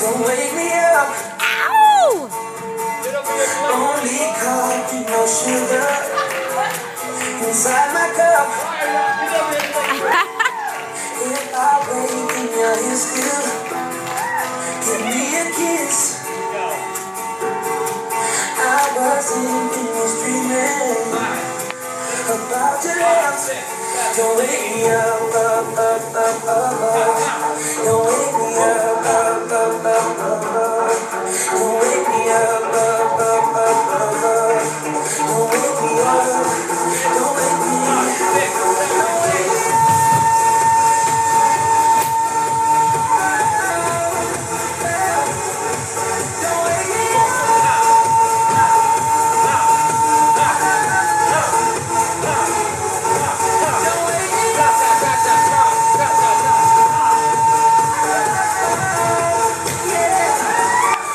Don't wake me up. Ow! Only coffee, no sugar. Inside my cup. If I wake and you're here still, give me a kiss. I was thinking, was dreaming about your lips. Don't wake me up.